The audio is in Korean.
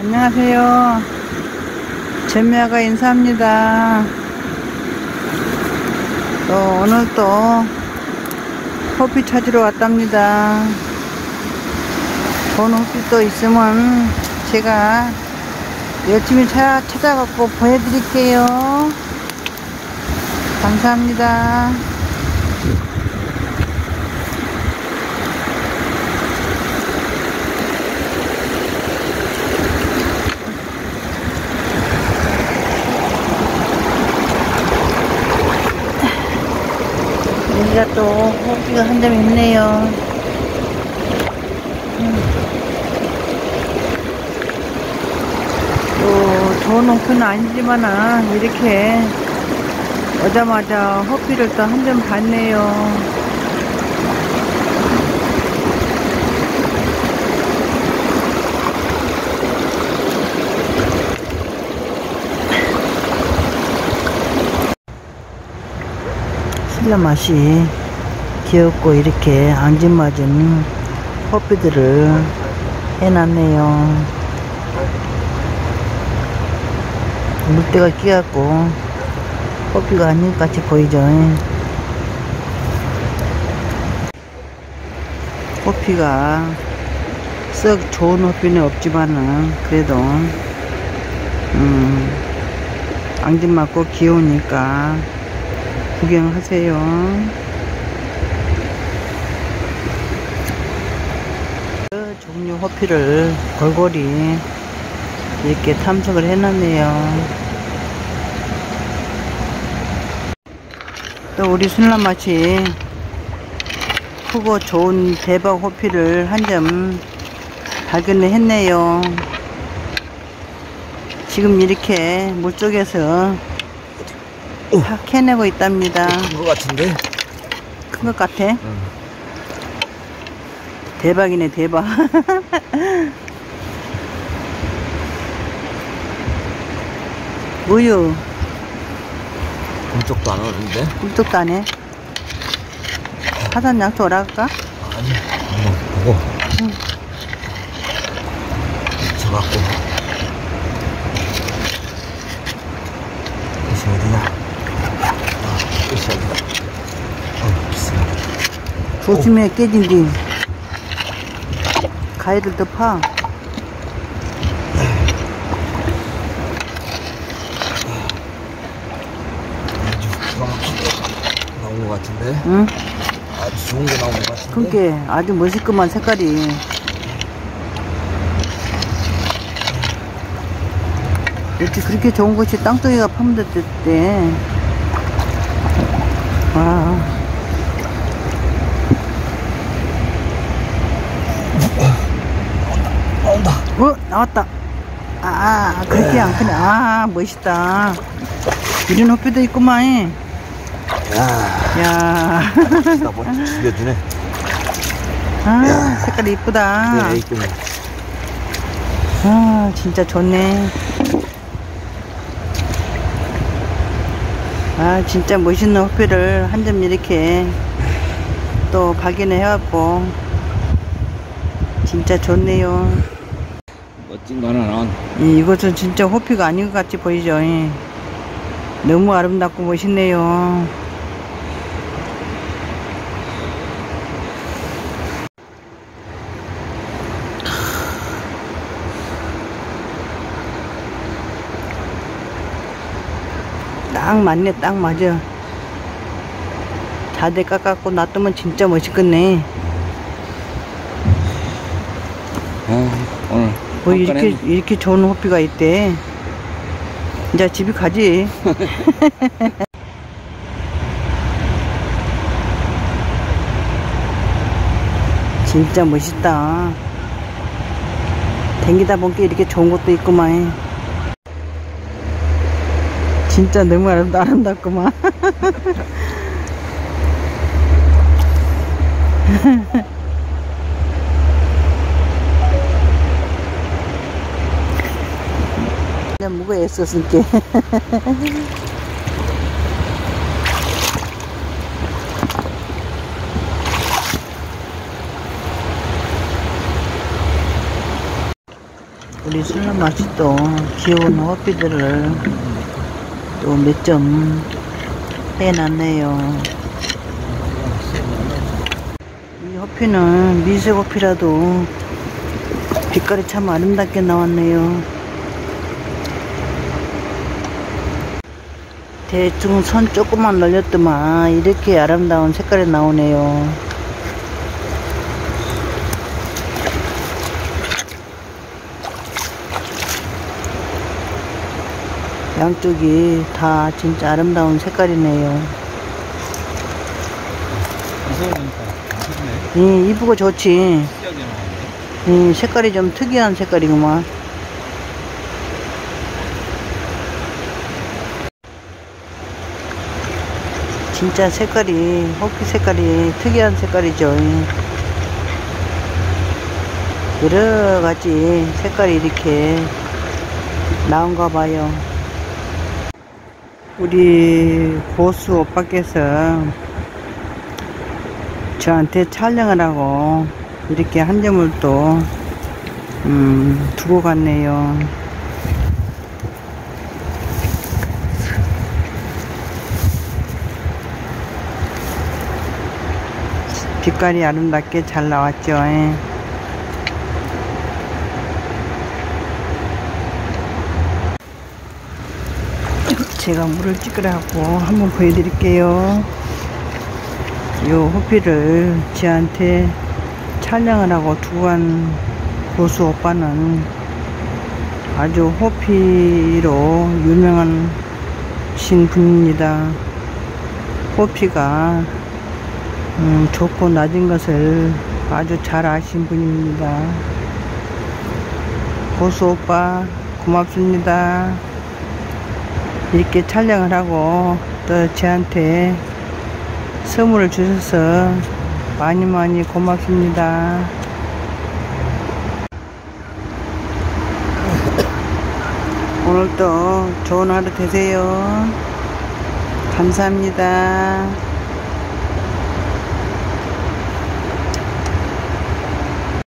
안녕하세요. 전미아가 인사합니다. 또 오늘 또 호피 찾으러 왔답니다. 본 호피 또 있으면 제가 열심히 찾아, 찾아갖고 보여드릴게요. 감사합니다. 여기가 또 호기가 한 점 있네요. 또 좋은 호피는 아니지만은 이렇게 오자마자 호피를 또 한 점 봤네요. 신라 맛이 귀엽고 이렇게 앙증맞은 호피들을 해놨네요. 물때가 끼갖고 호피가 아닌 것 같이 보이죠. 호피가 썩 좋은 호피는 없지만은 그래도 음 앙증맞고 귀여우니까 구경하세요. 호피를 골고리 이렇게 탐색을 해놨네요. 또 우리 순라맛이 크고 좋은 대박 호피를 한 점 발견을 했네요. 지금 이렇게 물속에서 다 캐내고 있답니다. 것 같은데? 큰 것 같아? 대박이네, 대박. 우유, 꿈쩍도 안 오는데? 꿀떡도 안 해. 사단 약속 오랄까? 아니, 한번 보고. 저갖고. 끝이 어디냐? 아, 끝이 어디다? 어. 조심해, 깨진디. 가위를 막히게 나온 것 같은데? 응? 아주 좋은 게 나온 것 같은데? 그니까 아주 멋있구만, 색깔이. 이렇게 그렇게 좋은 것이 땅덩이가 파묻었대. 와. 나온다. 어, 나왔다. 아, 그렇게 안 크네. 아, 멋있다. 이런 호피도 있구만. 야, 야. 죽여주네. 아, 색깔이 이쁘다. 네, 이쁘네. 아, 진짜 좋네. 아, 진짜 멋있는 호피를 한 점 이렇게 또 발견을 해왔고, 진짜 좋네요. 멋진 거 하나. 이- 이것은 진짜 호피가 아닌 것 같이 보이죠. 예. 너무 아름답고 멋있네요. 딱 맞네, 딱 맞아. 자대 깎았고 놔두면 진짜 멋있겠네. 아, 오늘. 뭐 이렇게 이렇게 좋은 호피가 있대. 이제 집에 가지. 진짜 멋있다. 댕기다 보니까 이렇게 좋은 것도 있구만. 진짜 너무 아름다, 아름답구만. 뭐가 애썼을게. 우리 슬라맛이 또 귀여운 호피들을 또 몇 점 해놨네요. 이 호피는 미세 호피라도 빛깔이 참 아름답게 나왔네요. 대충 선 조금만 늘렸더만 이렇게 아름다운 색깔이 나오네요. 양쪽이 다 진짜 아름다운 색깔이네요. 이 이쁘고 좋지. 이 색깔이 좀 특이한 색깔이구만. 진짜 색깔이, 호피 색깔이 특이한 색깔이죠. 여러 가지 색깔이 이렇게 나온가 봐요. 우리 고수 오빠께서 저한테 촬영을 하고 이렇게 한 점을 또 음, 두고 갔네요. 빛깔이 아름답게 잘 나왔죠. 예. 제가 물을 찍으라고 한번 보여드릴게요. 요 호피를 지한테 촬영을 하고 두고 간 고수 오빠는 아주 호피로 유명한 신 분입니다. 호피가 음, 좋고 낮은 것을 아주 잘 아신 분입니다. 고수 오빠 고맙습니다. 이렇게 촬영을 하고 또 저한테 선물을 주셔서 많이 많이 고맙습니다. 오늘도 좋은 하루 되세요. 감사합니다.